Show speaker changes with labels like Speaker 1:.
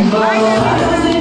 Speaker 1: Rainbow.